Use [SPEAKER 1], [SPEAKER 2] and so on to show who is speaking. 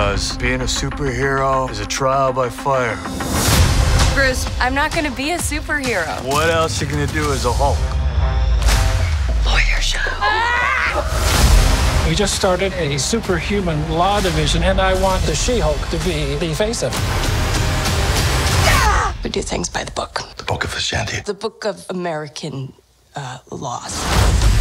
[SPEAKER 1] because being a superhero is a trial by fire.
[SPEAKER 2] Bruce, I'm not gonna be a superhero.
[SPEAKER 1] What else you gonna do as a Hulk?
[SPEAKER 2] Lawyer show.
[SPEAKER 3] We just started a superhuman law division, and I want the She-Hulk to be the face of it.
[SPEAKER 2] We do things by the book.
[SPEAKER 4] The Book of Ashanti.
[SPEAKER 2] The book of American uh, laws.